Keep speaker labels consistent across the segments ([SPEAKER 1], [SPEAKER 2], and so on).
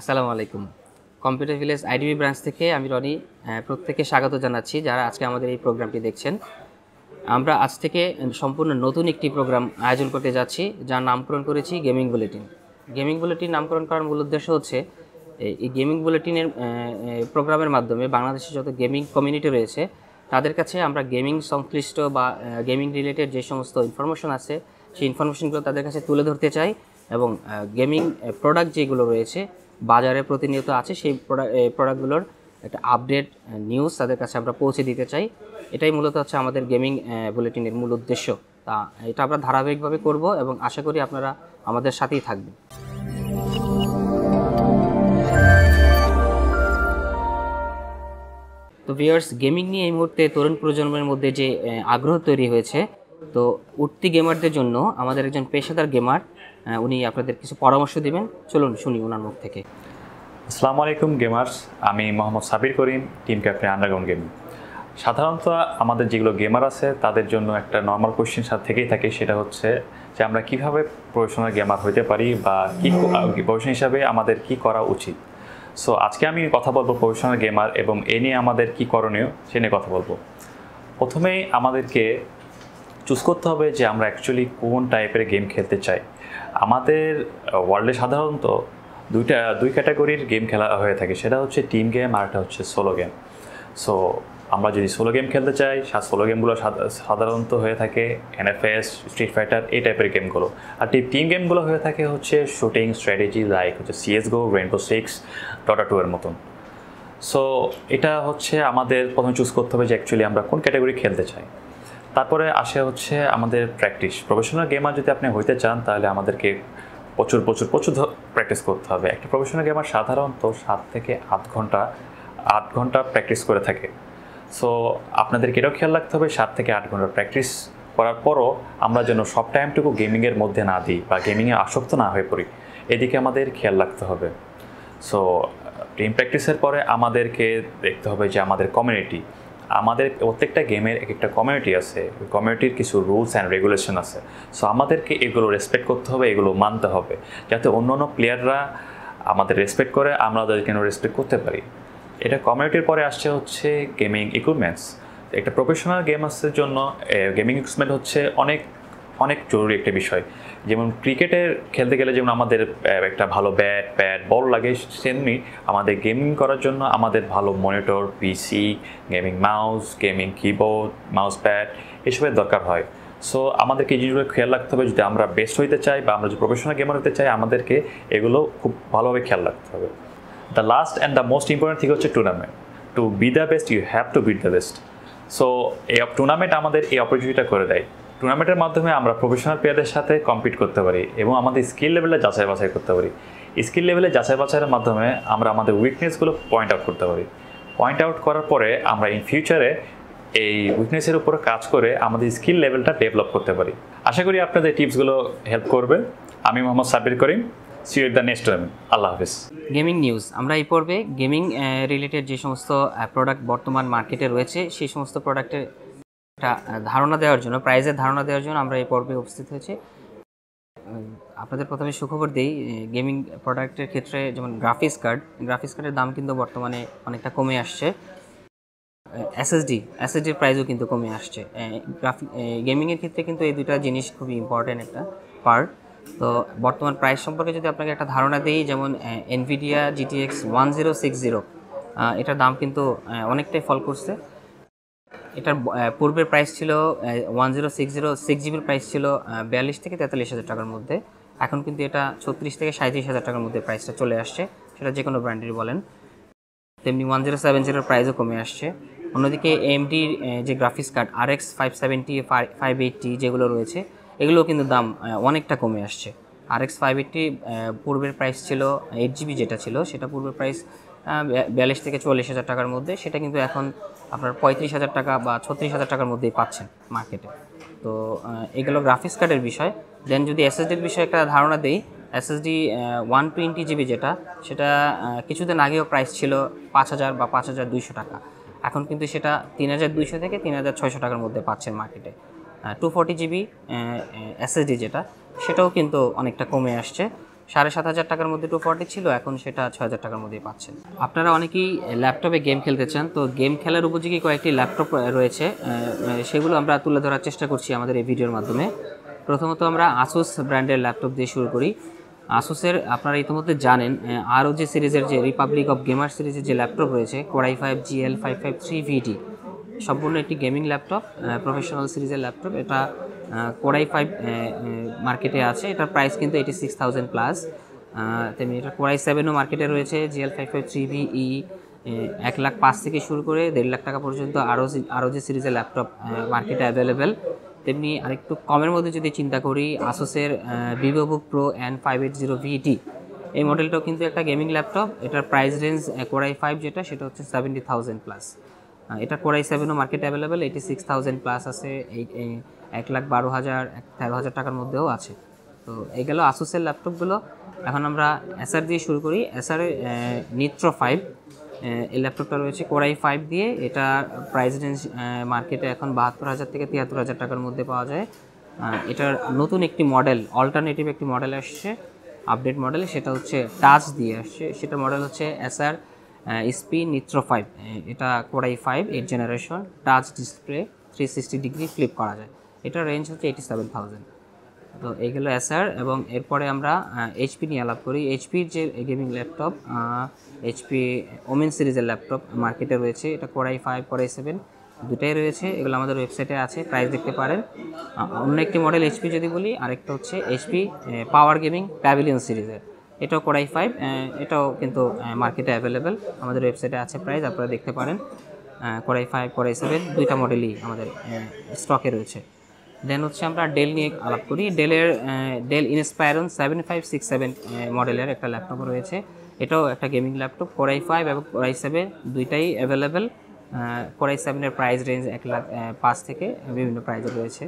[SPEAKER 1] আসসালামু আলাইকুম। Computer village IDB branch থেকে আমি রনি আহ, প্রত্যেককে স্বাগত জানাচ্ছি যারা আজকে আমাদের এই প্রোগ্রামটি দেখছেন। আমরা আজ থেকে সম্পূর্ণ নতুন একটি প্রোগ্রাম আয়োজন করতে যাচ্ছি যার নামকরণ করেছি গেমিং বুলেটিন গেমিং বুলেটিন নামকরণ করার মূল উদ্দেশ্য হচ্ছে এই- এই গেমিং বুলেটিনের প্রোগ্রামের মাধ্যমে বাংলাদেশে যত গেমিং কমিউনিটি রয়েছে তাদের কাছে আমরা গেমিং সংশ্লিষ্ট বা গেমিং রিলেটেড যে সমস্ত ইনফরমেশন আছে সেই ইনফরমেশনগুলো তাদের কাছে তুলে ধরতে চাই এবং গেমিং প্রোডাক্ট যেগুলো রয়েছে বাজারে প্রতিনিয়ত আছে সেই প্রোডাক্টগুলোর একটা আপডেট নিউজ তাদের কাছে আমরা পৌঁছে দিতে চাই। এটাই মূলত হচ্ছে আমাদের গেমিং বুলেটিনের মূল উদ্দেশ্য। তা, এটা আমরা ধারাবাহিকভাবে করব এবং আশা করি আপনারা আমাদের সাথেই থাকবেন। তো ভিউয়ার্স গেমিং নিয়ে এই মুহূর্তে তরুণ প্রজন্মের মধ্যে যে আগ্রহ তৈরি হয়েছে, তো উঠতি গেমারদের জন্য আমাদের একজন পেশাদার গেমার উনি আপনাদের কিছু পরামর্শ দেবেন। চলুন শুনি ওনার মুখ থেকে।
[SPEAKER 2] আসসালামু আলাইকুম, গেমার্স। আমি Mohammad Sabir Karim, team captain underground gaming. সাধারণত আমাদের যেগুলো গেমার আছে, তাদের জন্য একটা নর্মাল কোয়েশ্চেন সাথে থেকেই থাকে, সেটা হচ্ছে যে আমরা কীভাবে প্রফেশনাল গেমার হইতে পারি বা কী প্রফেশন হিসাবে আমাদের কি করা উচিত। সো আজকে আমি কথা বলব প্রফেশনাল গেমার এবং এ নিয়ে আমাদের কি করণীয়, সে নিয়ে কথা বলব। প্রথমেই আমাদেরকে চুজ করতে হবে যে আমরা অ্যাকচুয়ালি কোন টাইপের গেম খেলতে চাই। আমাদের ওয়ার্ল্ডে সাধারণত দুইটা, দুই ক্যাটাগরির গেম খেলা হয়ে থাকে। সেটা হচ্ছে টিম গেম আর একটা হচ্ছে সোলো গেম সো আমরা যদি সোলো গেম খেলতে চাই সোলো গেমগুলো সাধারণত হয়ে থাকে এনএফএস স্ট্রিট ফাইটার এই টাইপের গেমগুলো আর টিম গেমগুলো হয়ে থাকে হচ্ছে শুটিং স্ট্র্যাটেজি লাইক হচ্ছে CS GO Rainbow Six Dota two এর মতন। সো এটা হচ্ছে আমাদের প্রথমে চুজ করতে হবে যে অ্যাকচুয়ালি আমরা কোন ক্যাটাগরি খেলতে চাই। তারপরে আসে হচ্ছে আমাদের প্র্যাকটিস প্রফেশনাল গেমার যদি আপনি হইতে চান, তাহলে আমাদেরকে প্রচুর প্রচুর প্রচুর প্র্যাকটিস করতে হবে। একটা প্রফেশনাল গেমার সাধারণত সাত থেকে আট ঘণ্টা আট ঘণ্টা প্র্যাকটিস করে থাকে। সো আপনাদেরকে এটাও খেয়াল রাখতে হবে, সাত থেকে আট ঘণ্টা প্র্যাকটিস করার পরও আমরা যেন সব টাইমটুকু গেমিংয়ের মধ্যে না দিই বা গেমিংয়ে আসক্ত না হয়ে পড়ি, এদিকে আমাদের খেয়াল রাখতে হবে। সো টিম প্র্যাকটিসের পরে আমাদেরকে দেখতে হবে যে আমাদের কমিউনিটি আমাদের প্রত্যেকটা গেমের এক একটা কমিউনিটি আছে। কমিউনিটির কিছু রুলস অ্যান্ড রেগুলেশন আছে। সো আমাদেরকে এগুলো রেসপেক্ট করতে হবে, এগুলো মানতে হবে। যাতে অন্য অন্য প্লেয়াররা আমাদের রেসপেক্ট করে, আমরা ওদেরকে রেসপেক্ট করতে পারি। এটা কমিউনিটির পরে আসছে হচ্ছে গেমিং ইকুইপমেন্টস একটা প্রফেশনাল গেম গেমার্সের জন্য গেমিং ইকুইপমেন্ট হচ্ছে অনেক অনেক জরুরি একটা বিষয়। যেমন ক্রিকেটের খেলতে গেলে যেমন আমাদের একটা ভালো ব্যাট প্যাড বল লাগে, সেমনি আমাদের গেমিং করার জন্য আমাদের ভালো monitor PC gaming mouse gaming keyboard mouse pad এসবের দরকার হয়। সো আমাদেরকে এই জিনিসগুলো খেয়াল রাখতে হবে যদি আমরা বেস্ট হইতে চাই বা আমরা যদি প্রফেশনাল গেমার হতে চাই, আমাদেরকে এগুলো খুব ভালোভাবে খেয়াল রাখতে হবে। The last and the most important thing হচ্ছে tournament to be the best you have to beat the best so এই টুর্নামেন্ট আমাদের এই অপরচুনিটিটা করে দেয়। টুর্নামেন্টের মাধ্যমে আমরা প্রফেশনাল প্লেয়ারদের সাথে কম্পিট করতে পারি এবং আমাদের স্কিল লেভেলে যাচাই বাছাই করতে পারি। স্কিল লেভেলে যাচাই বাছাইয়ের মাধ্যমে আমরা আমাদের উইকনেসগুলো পয়েন্ট আউট করতে পারি। পয়েন্ট আউট করার পরে আমরা ইন ফিউচারে এই উইকনেসের উপরে কাজ করে আমাদের স্কিল লেভেলটা ডেভেলপ করতে পারি। আশা করি আপনাদের টিপসগুলো হেল্প করবে। আমি Mohammad Sabir Karim see you the next আল্লাহ হাফিজ।
[SPEAKER 1] গেমিং নিউজ আমরা এই পর্বে গেমিং রিলেটেড যে সমস্ত প্রোডাক্ট বর্তমান মার্কেটে রয়েছে, সেই সমস্ত প্রোডাক্টের ধারণা দেওয়ার জন্য, প্রাইজের ধারণা দেওয়ার জন্য আমরা এই পর্বে উপস্থিত হয়েছি। আপনাদের প্রথমে সুখবর দিই গেমিং প্রোডাক্টের ক্ষেত্রে যেমন গ্রাফিক্স কার্ড গ্রাফিক্স কার্ডের দাম কিন্তু বর্তমানে অনেকটা কমে আসছে। এসএসডি এসএসডির প্রাইসও কিন্তু কমে আসছে। গ্রাফিক গেমিংয়ের ক্ষেত্রে কিন্তু এই দুটা জিনিস খুবই ইম্পর্ট্যান্ট একটা পার্ট তো বর্তমান প্রাইস সম্পর্কে যদি আপনাকে একটা ধারণা দিই, যেমন Nvidia GTX one zero six zero এটার দাম কিন্তু অনেকটাই ফল করছে। এটার পূর্বের প্রাইস ছিল one zero six zero six জিবির প্রাইস ছিল বিয়াল্লিশ থেকে তেতাল্লিশ হাজার টাকার মধ্যে। এখন কিন্তু এটা ছত্রিশ থেকে সাঁত্রিশ হাজার টাকার মধ্যে প্রাইসটা চলে আসছে, সেটা যে কোনো ব্র্যান্ডেরই বলেন। তেমনি ওয়ান জিরো সেভেন জিরোর প্রাইসও কমে আসছে। অন্যদিকে এমডির যে graphics card R X five seventy five eighty যেগুলো রয়েছে, এগুলোও কিন্তু দাম অনেকটা কমে আসছে। আর এক্স ফাইভ এইটটি পূর্বের প্রাইস ছিল এইট জিবি যেটা ছিল, সেটা পূর্বের প্রাইস বিয়াল্লিশ থেকে চল্লিশ হাজার টাকার মধ্যে। সেটা কিন্তু এখন আপনার পঁয়ত্রিশ হাজার টাকা বা ছত্রিশ হাজার টাকার মধ্যেই পাচ্ছেন মার্কেটে তো এগুলো গ্রাফিক্স কার্ডের বিষয়। দেন যদি এসএসডির বিষয়ে একটা ধারণা দেই এসএসডি ওয়ান টোয়েন্টি জিবি যেটা, সেটা কিছুদিন আগেও প্রাইস ছিল পাঁচ হাজার বা পাঁচ হাজার দুইশো টাকা। এখন কিন্তু সেটা তিন হাজার দুইশো থেকে তিন হাজার ছয়শো টাকার মধ্যে পাচ্ছেন মার্কেটে টু ফোর্টি জিবি এসএসডি যেটা, সেটাও কিন্তু অনেকটা কমে আসছে। সাড়ে সাত হাজার টাকার মধ্যে টু ফর্টি ছিল, এখন সেটা ছয় হাজার টাকার মধ্যেই পাচ্ছেন। আপনারা অনেকেই ল্যাপটপে গেম খেলতে চান তো গেম খেলার উপযোগী কয়েকটি ল্যাপটপ রয়েছে সেগুলো আমরা তুলে ধরার চেষ্টা করছি আমাদের এই ভিডিওর মাধ্যমে। প্রথমত আমরা আসুস ব্র্যান্ডের ল্যাপটপ দিয়ে শুরু করি। আসুসের আপনারা ইতিমধ্যে জানেন আরও যে সিরিজের যে রিপাবলিক অফ গেমার সিরিজের যে ল্যাপটপ রয়েছে core i five GL five five three VD সম্পূর্ণ একটি গেমিং ল্যাপটপ প্রফেশনাল সিরিজের ল্যাপটপ এটা কোরাই ফাইভ মার্কেটে আছে। এটার প্রাইস কিন্তু এইটি সিক্স থাউজেন্ড প্লাস তেমনি এটা কোরাই সেভেনও মার্কেটে রয়েছে। GL five five three VE এক লাখ পাঁচ থেকে শুরু করে দেড় লাখ টাকা পর্যন্ত আরও আরও যে সিরিজের ল্যাপটপ মার্কেটে অ্যাভেলেবেল তেমনি আরেকটু কমের মধ্যে যদি চিন্তা করি আসোসের Vivo Book Pro and five eight zero VT এই মডেলটাও কিন্তু একটা গেমিং ল্যাপটপ এটার price range core i five যেটা, সেটা হচ্ছে সেভেন্টি থাউজেন্ড প্লাস এটা core i সেভেনও market available eighty six thousand plus আছে, এই এক লাখ বারো হাজার তেরো হাজার টাকার মধ্যেও আছে। তো এই গেল আসুসের ল্যাপটপগুলো এখন আমরা এসআর দিয়ে শুরু করি। এসআর নিত্রো ফাইভ এই ল্যাপটপটা রয়েছে কোরাই ফাইভ দিয়ে। এটা প্রাইস রেঞ্জ মার্কেটে এখন বাহাত্তর হাজার থেকে তিয়াত্তর হাজার টাকার মধ্যে পাওয়া যায়। এটার নতুন একটি মডেল অল্টারনেটিভ একটি মডেল আসছে। আপডেট মডেল সেটা হচ্ছে টাচ দিয়ে আসছে। সেটা মডেল হচ্ছে এসআর স্পি নিত্রো ফাইভ এটা core i five eight generation touch display three sixty degree flip করা যায়। এটার রেঞ্জ হচ্ছে এইটি সেভেন থাউজেন্ড তো এইগুলো এসআর এবং এরপরে আমরা এইচপি নিয়ে আলাপ করি। এইচপির যে গেমিং ল্যাপটপ এইচপি ওমেন সিরিজের ল্যাপটপ মার্কেটে রয়েছে। এটা কোরাই ফাইভ কোরাই সেভেন দুটাই রয়েছে। এগুলো আমাদের ওয়েবসাইটে আছে প্রাইস দেখতে পারেন। অন্য একটি মডেল এইচপি যদি বলি, আরেকটা হচ্ছে এইচপি পাওয়ার গেমিং প্যাভিলিয়ন সিরিজের এটাও কোরাই ফাইভ এটাও কিন্তু মার্কেটে অ্যাভেলেবেল আমাদের ওয়েবসাইটে আছে প্রাইস আপনারা দেখতে পারেন। কোরাই ফাইভ কোরাই সেভেন দুইটা মডেলই আমাদের স্টকে রয়েছে। দেন হচ্ছে আমরা ডেল নিয়ে আলাপ করি। ডেলের Dell Inspiron seven five six seven মডেলের একটা ল্যাপটপ রয়েছে। এটাও একটা gaming laptop core i five এবং কোরাই সেভেন দুইটাই অ্যাভেলেবেল কোরাই সেভেনের প্রাইস রেঞ্জ এক লাখ পাঁচ থেকে বিভিন্ন প্রাইজে রয়েছে।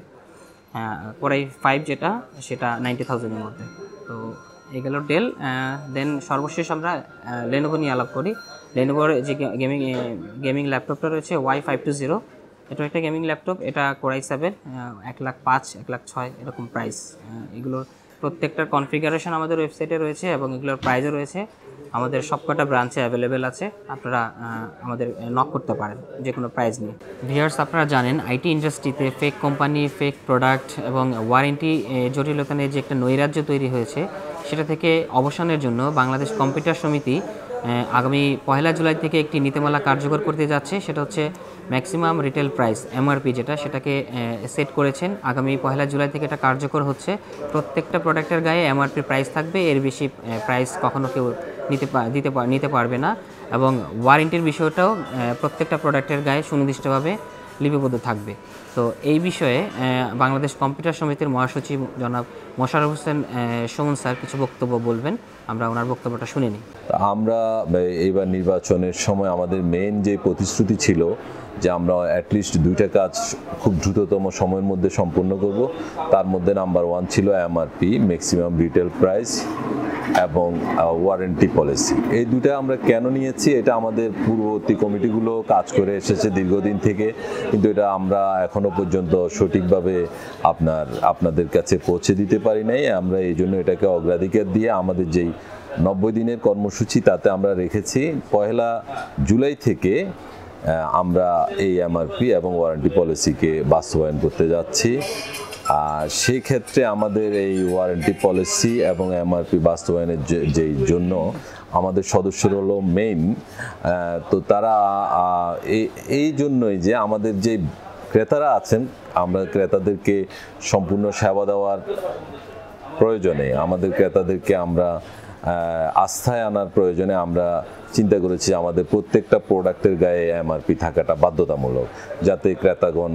[SPEAKER 1] কোরাই ফাইভ যেটা, সেটা নাইনটি থাউজেন্ডের মধ্যে। তো এগুলো ডেল দেন সর্বশেষ আমরা লেনোভো নিয়ে আলাপ করি। লেনোভোর যে গেমিং গেমিং ল্যাপটপটা রয়েছে ওয়াই ফাইভ টু জিরো এটা একটা গেমিং ল্যাপটপ এটা কোরাই সেভেন এক লাখ পাঁচ, এক লাখ ছয়, এরকম প্রাইস এগুলোর প্রত্যেকটার কনফিগারেশন আমাদের ওয়েবসাইটে রয়েছে এবং এগুলোর প্রাইজও রয়েছে। আমাদের সবকটা ব্রাঞ্চে অ্যাভেলেবেল আছে, আপনারা আমাদের নক করতে পারেন যে কোনো প্রাইজ নিয়ে। ভিয়ার্স আপনারা জানেন আইটি ইন্ডাস্ট্রিতে ফেক কোম্পানি ফেক প্রোডাক্ট এবং ওয়ারেন্টি জটিলতা নিয়ে যে একটা নৈরাজ্য তৈরি হয়েছে সেটা থেকে অবসানের জন্য বাংলাদেশ কম্পিউটার সমিতি আগামী পয়লা জুলাই থেকে একটি নীতিমালা কার্যকর করতে যাচ্ছে। সেটা হচ্ছে ম্যাক্সিমাম রিটেল প্রাইস, এমআরপি যেটা, সেটাকে সেট করেছেন। আগামী পয়লা জুলাই থেকে এটা কার্যকর হচ্ছে। প্রত্যেকটা প্রোডাক্টের গায়ে এমআরপি প্রাইস থাকবে। এর বেশি প্রাইস কখনো কেউ নিতে দিতে নিতে পারবে না। এবং ওয়ারেন্টির বিষয়টাও প্রত্যেকটা প্রোডাক্টের গায়ে সুনির্দিষ্টভাবে লিপিবদ্ধ থাকবে। তো এই বিষয়ে বাংলাদেশ কম্পিউটার সমিতির মহাসচিব জনাব মোশারফ হোসেন সুমন স্যার কিছু বক্তব্য বলবেন। আমরা ওনার বক্তব্যটা শুনে নিই।
[SPEAKER 3] আমরা এইবার নির্বাচনের সময় আমাদের মেন যে প্রতিশ্রুতি ছিল যে আমরা অ্যাটলিস্ট দুইটা কাজ খুব দ্রুততম সময়ের মধ্যে সম্পন্ন করব। তার মধ্যে নাম্বার ওয়ান ছিল এমআরপি ম্যাক্সিমাম রিটেল প্রাইস এবং ওয়ারেন্টি পলিসি এই দুটা আমরা কেন নিয়েছি? এটা আমাদের পূর্ববর্তী কমিটিগুলো কাজ করে এসেছে দীর্ঘদিন থেকে। কিন্তু এটা আমরা এখনও পর্যন্ত সঠিকভাবে আপনার, আপনাদের কাছে পৌঁছে দিতে পারি নাই। আমরা এই জন্য এটাকে অগ্রাধিকার দিয়ে আমাদের যেই নব্বই দিনের কর্মসূচি তাতে আমরা রেখেছি। পয়লা জুলাই থেকে আমরা এই এমআরপি এবং ওয়ারেন্টি পলিসিকে বাস্তবায়ন করতে যাচ্ছি। আর সেই ক্ষেত্রে আমাদের এই ওয়ারেন্টি পলিসি এবং এমআরপি বাস্তবায়নের যেই জন্য আমাদের সদস্যর হলো মেইন তো তারা এই- জন্যই যে আমাদের যে ক্রেতারা আছেন, আমরা ক্রেতাদেরকে সম্পূর্ণ সেবা দেওয়ার প্রয়োজনে আমাদের ক্রেতাদেরকে আমরা আস্থায় আনার প্রয়োজনে আমরা চিন্তা করেছি আমাদের প্রত্যেকটা প্রোডাক্টের গায়ে এমআরপি থাকাটা বাধ্যতামূলক, যাতে ক্রেতাগণ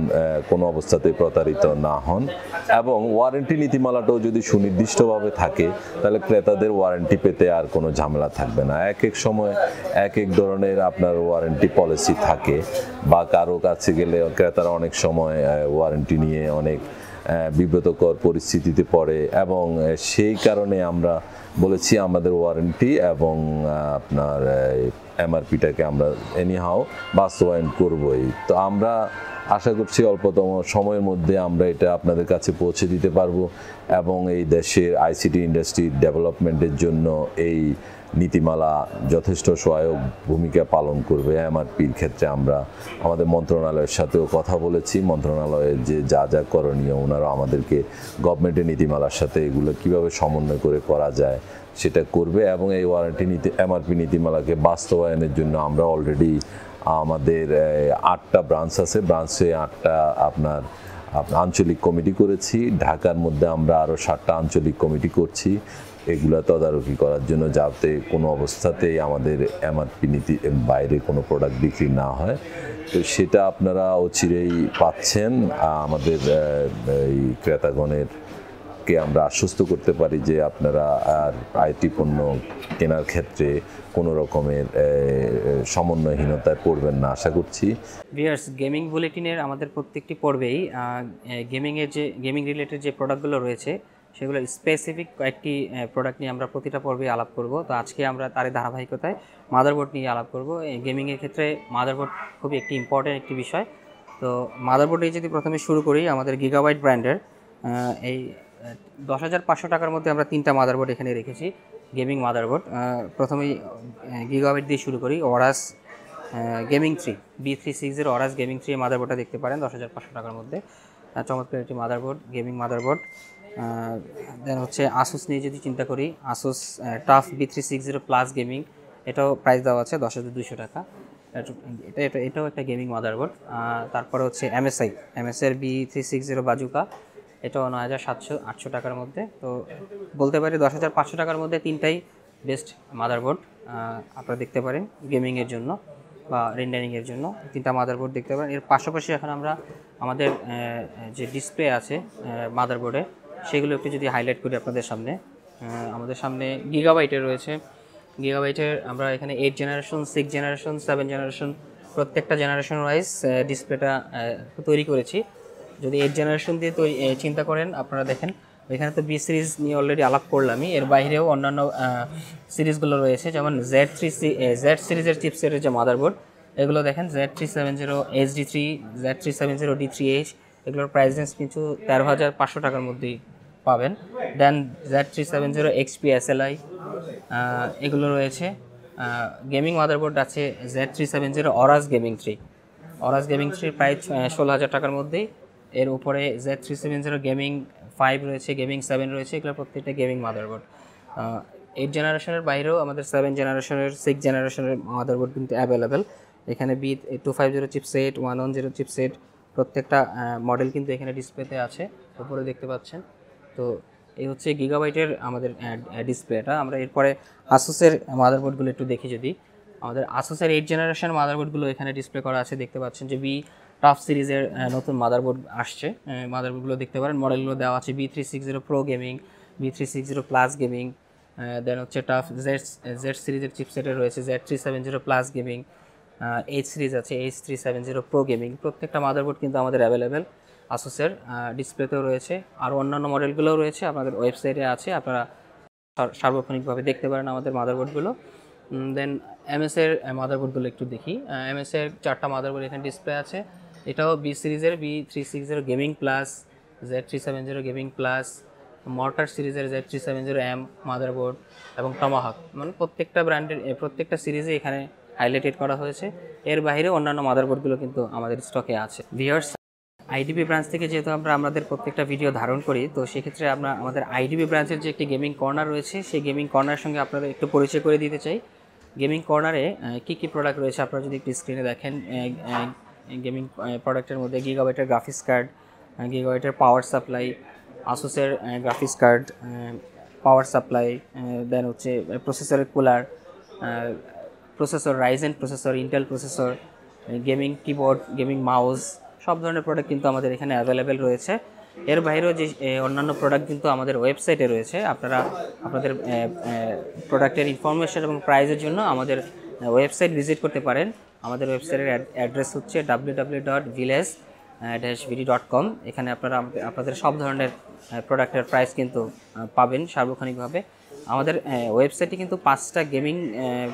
[SPEAKER 3] কোনো অবস্থাতে প্রতারিত না হন। এবং ওয়ারেন্টি নীতিমালাটাও যদি সুনির্দিষ্টভাবে থাকে, তাহলে ক্রেতাদের ওয়ারেন্টি পেতে আর কোনো ঝামেলা থাকবে না। এক এক সময় এক এক ধরনের আপনার ওয়ারেন্টি পলিসি থাকে, বা কারও কাছে গেলে ক্রেতারা অনেক সময় ওয়ারেন্টি নিয়ে অনেক বিব্রতকর পরিস্থিতিতে পড়ে এবং সেই কারণে আমরা বলেছি আমাদের ওয়ারেন্টি এবং আপনার এমআরপিটাকে আমরা এনিহাও বাস্তবায়ন করবই। তো আমরা আশা করছি অল্পতম সময়ের মধ্যে আমরা এটা আপনাদের কাছে পৌঁছে দিতে পারব এবং এই দেশের আইসিটি ইন্ডাস্ট্রি ডেভেলপমেন্টের জন্য এই নীতিমালা যথেষ্ট সহায়ক ভূমিকা পালন করবে। এমআরপির ক্ষেত্রে আমরা আমাদের মন্ত্রণালয়ের সাথেও কথা বলেছি। মন্ত্রণালয়ের যে যা যা করণীয়, ওনারা আমাদেরকে গভর্নমেন্টের নীতিমালার সাথে এগুলো কীভাবে সমন্বয় করে করা যায় সেটা করবে এবং এই ওয়ারেন্টি নীতি, এমআরপি নীতিমালাকে বাস্তবায়নের জন্য আমরা অলরেডি আমাদের আটটা ব্রাঞ্চ আছে। ব্রাঞ্চে আটটা আপনার আঞ্চলিক কমিটি করেছি। ঢাকার মধ্যে আমরা আরও সাতটা আঞ্চলিক কমিটি করছি। এগুলা তদারকি করার জন্য যাতে কোনো অবস্থাতেই আমাদের এমআরপি নীতি বাইরে কোনো প্রোডাক্ট বিক্রি না হয়। তো সেটা আপনারা অচিরেই পাচ্ছেন। আমাদের এই ক্রেতাগণের কে আমরা আশ্বস্ত করতে পারি যে আপনারা আর আইটি পণ্য কেনার ক্ষেত্রে কোনো রকমের সমন্বয়হীনতায় পড়বেন না, আশা করছি।
[SPEAKER 1] ভিয়ার্স গেমিং বুলেটিনের আমাদের প্রত্যেকটি পর্বেই গেমিংয়ের যে, গেমিং রিলেটেড যে প্রোডাক্টগুলো রয়েছে সেগুলো স্পেসিফিক কয়েকটি প্রোডাক্ট নিয়ে আমরা প্রতিটা পর্বে আলাপ করব। তো আজকে আমরা তারই ধারাবাহিকতায় মাদারবোর্ড নিয়ে আলাপ করব। এই গেমিংয়ের ক্ষেত্রে মাদারবোর্ড খুবই একটি ইম্পর্ট্যান্ট একটি বিষয়। তো মাদারবোর্ড দিয়ে যদি প্রথমে শুরু করি, আমাদের গিগাবাইট ব্র্যান্ডের এই দশ হাজার পাঁচশো টাকার মধ্যে আমরা তিনটা মাদারবোর্ড এখানে রেখেছি গেমিং মাদারবোর্ড প্রথমেই গিগাবাইট দিয়ে শুরু করি Aorus gaming three B three six zero Aorus gaming three মাদারবোর্ডটা দেখতে পারেন, দশ হাজার পাঁচশো টাকার মধ্যে। চমৎকার একটি মাদারবোর্ড গেমিং মাদারবোর্ড দেন হচ্ছে আসুস নিয়ে যদি চিন্তা করি Asus TUF B three six zero plus gaming এটাও প্রাইস দেওয়া আছে দশ হাজার দুশো টাকা। এটা- এটা এটা, এটাও একটা গেমিং মাদারবোর্ড তারপরে হচ্ছে MSI MSR B three six zero bazooka এটাও নয় হাজার সাতশো, আটশো টাকার মধ্যে। তো বলতে পারি দশ হাজার পাঁচশো টাকার মধ্যে তিনটাই বেস্ট মাদারবোর্ড আপনারা দেখতে পারেন গেমিংয়ের জন্য বা রেন্ডারিংয়ের জন্য। তিনটা মাদারবোর্ড দেখতে পারেন। এর পাশাপাশি এখন আমরা আমাদের যে ডিসপ্লে আছে মাদারবোর্ডে সেগুলো একটু যদি হাইলাইট করি আপনাদের সামনে। আমাদের সামনে গিগাবাইটের রয়েছে। গিগাবাইটের আমরা এখানে eight generation six generation seven generation প্রত্যেকটা জেনারেশন ওয়াইজ ডিসপ্লেটা তৈরি করেছি। যদি এইট জেনারেশন দিয়ে তৈরি চিন্তা করেন, আপনারা দেখেন, এখানে তো বি সিরিজ নিয়ে অলরেডি আলাপ করলামই। এর বাইরেও অন্যান্য সিরিজগুলো রয়েছে, যেমন জেড থ্রি সি জেড সিরিজের চিপসের যে মাদারবোর্ড এগুলো দেখেন Z three seven zero H D three Z three seven zero D three H এগুলোর প্রাইস রেঞ্জ কিন্তু তেরো হাজার পাঁচশো টাকার মধ্যেই পাবেন। Then Z three seven zero XP I এগুলো রয়েছে। গেমিং মাদারবোর্ড আছে Z three seven zero Aorus gaming three Aorus gaming থ্রির প্রাইস ষোলো হাজার টাকার মধ্যেই। এর উপরে Z three seven zero gaming five রয়েছে গেমিং সেভেন রয়েছে, এগুলো প্রত্যেকটা গেমিং মাদারবোর্ড এইট জেনারেশনের বাইরেও আমাদের সেভেন জেনারেশনের সিক্স জেনারেশনের মাদারবোর্ড কিন্তু অ্যাভেলেবেল এখানে B two five zero chipset one one zero chipset প্রত্যেকটা মডেল কিন্তু এখানে ডিসপ্লেতে আছে, উপরে দেখতে পাচ্ছেন। তো এই হচ্ছে গিগাবাইটের আমাদের ডিসপ্লেটা আমরা এরপরে আসুসের মাদারবোর্ডগুলো একটু দেখি যদি। আমাদের আসুসের এইট জেনারেশন মাদারবোর্ডগুলো এখানে ডিসপ্লে করা আছে, দেখতে পাচ্ছেন যে বি টাফ সিরিজের নতুন মাদারবোর্ড আসছে। মাদারবোর্ডগুলো দেখতে পারেন। মডেলগুলো দেওয়া আছে B three six zero pro gaming B three six zero plus gaming then হচ্ছে টাফ জেড জেড সিরিজের চিপসেটে রয়েছে Z three seven zero plus gaming H series আছে H three seven zero pro gaming প্রত্যেকটা মাদারবোর্ড কিন্তু আমাদের available আসুসের ডিসপ্লেতেও রয়েছে। আর অন্যান্য মডেলগুলোও রয়েছে আপনাদের ওয়েবসাইটে আছে, আপনারা সার- সার্বক্ষণিকভাবে দেখতে পারেন আমাদের মাদারবোর্ডগুলো দেন এমএসের মাদারবোর্ডগুলো একটু দেখি। এমএসের চারটা মাদারবোর্ড এখানে ডিসপ্লে আছে। এটাও বি সিরিজের B three six zero gaming plus Z three seven zero gaming plus Mortar সিরিজের Z three seven zero M motherboard এবং টমাহাক মানে প্রত্যেকটা ব্র্যান্ডের প্রত্যেকটা সিরিজে এখানে হাইলাইটেড করা হয়েছে। এর বাইরে অন্যান্য মাদারবোর্ডগুলো কিন্তু আমাদের স্টকে আছে। ভিওর্স আইডিবি ব্রাঞ্চ থেকে যেহেতু আমরা আমাদের প্রত্যেকটা ভিডিও ধারণ করি, তো সেক্ষেত্রে আমরা আমাদের আইডিবি ব্রাঞ্চের যে একটি গেমিং কর্নার রয়েছে, সেই গেমিং কর্নারের সঙ্গে আপনাদের একটু পরিচয় করে দিতে চাই। গেমিং কর্নারে কী কী প্রোডাক্ট রয়েছে আপনারা যদি একটু স্ক্রিনে দেখেন গেমিং প্রোডাক্টের মধ্যে গিগাবাইটের গ্রাফিক্স কার্ড গিগাবাইটের power supply আসুসের graphics card power supply then হচ্ছে প্রসেসরের cooler processor Ryzen processor Intel processor gaming keyboard gaming mouse সব ধরনের প্রোডাক্ট কিন্তু আমাদের এখানে অ্যাভেলেবেল রয়েছে। এর বাইরেও যে অন্যান্য প্রোডাক্ট কিন্তু আমাদের ওয়েবসাইটে রয়েছে। আপনারা, আপনাদের প্রোডাক্টের ইনফরমেশন এবং প্রাইজের জন্য আমাদের ওয়েবসাইট ভিজিট করতে পারেন। আমাদের ওয়েবসাইটের অ্যাড্রেস হচ্ছে W W dot village dash BD dot com এখানে আপনারা আপনাদের সব ধরনের প্রোডাক্টের প্রাইস কিন্তু পাবেন সার্বক্ষণিকভাবে। আমাদের ওয়েবসাইটে কিন্তু পাঁচটা গেমিং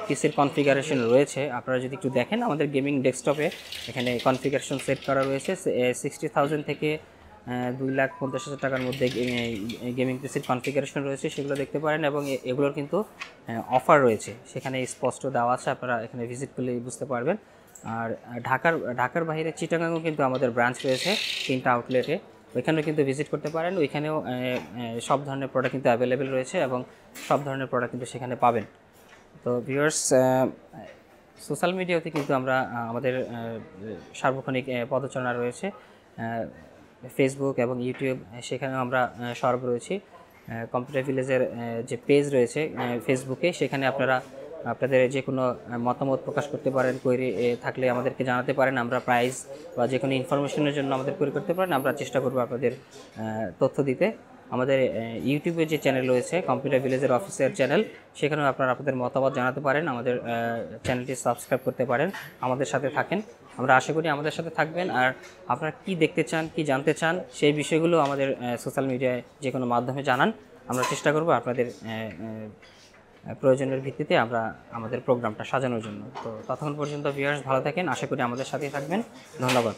[SPEAKER 1] পিসির কনফিগারেশন রয়েছে। আপনারা যদি একটু দেখেন, আমাদের গেমিং ডেস্কটপে এখানে কনফিগারেশন সেট করা রয়েছে। সিক্সটি থাউজেন্ড থেকে দুই লাখ পঞ্চাশ হাজার টাকার মধ্যে গেমিং পিসির কনফিগারেশন রয়েছে, সেগুলো দেখতে পারেন এবং এগুলোর কিন্তু অফার রয়েছে। সেখানে স্পষ্ট দেওয়া আছে, আপনারা এখানে ভিজিট করলে বুঝতে পারবেন। আর, ঢাকার ঢাকার বাইরে চিটাগাংও কিন্তু আমাদের ব্রাঞ্চ রয়েছে, তিনটা আউটলেটে ওইখানেও কিন্তু ভিজিট করতে পারেন। ওইখানেও সব ধরনের প্রোডাক্ট কিন্তু অ্যাভেলেবেল রয়েছে এবং সব ধরনের প্রোডাক্ট কিন্তু সেখানে পাবেন। তো ভিউয়ার্স সোশ্যাল মিডিয়াতে কিন্তু আমরা আমাদের সার্বক্ষণিক পদচারণা রয়েছে। ফেসবুক এবং ইউটিউব সেখানেও আমরা সরব রয়েছি। কম্পিউটার ভিলেজের যে পেজ রয়েছে ফেসবুকে সেখানে আপনারা আপনাদের যে কোনো মতামত প্রকাশ করতে পারেন কোয়েরি থাকলে আমাদেরকে জানাতে পারেন, আমরা প্রাইস বা যে কোনো ইনফরমেশনের জন্য আমাদের কোয়েরি করতে পারেন, আমরা চেষ্টা করব আপনাদের তথ্য দিতে। আমাদের ইউটিউবে যে চ্যানেল রয়েছে কম্পিউটার ভিলেজের অফিসিয়াল চ্যানেল সেখানেও আপনারা আপনাদের মতামত জানাতে পারেন, আমাদের চ্যানেলটি সাবস্ক্রাইব করতে পারেন, আমাদের সাথে থাকেন। আমরা আশা করি আমাদের সাথে থাকবেন, আর আপনারা কি দেখতে চান, কি জানতে চান, সেই বিষয়গুলো আমাদের সোশ্যাল মিডিয়ায় যে কোনো মাধ্যমে জানান। আমরা চেষ্টা করব আপনাদের প্রয়োজনের ভিত্তিতে আমরা আমাদের প্রোগ্রামটা সাজানোর জন্য। তো ততক্ষণ পর্যন্ত ভিউয়ার্স ভালো থাকেন। আশা করি আমাদের সাথেই থাকবেন। ধন্যবাদ।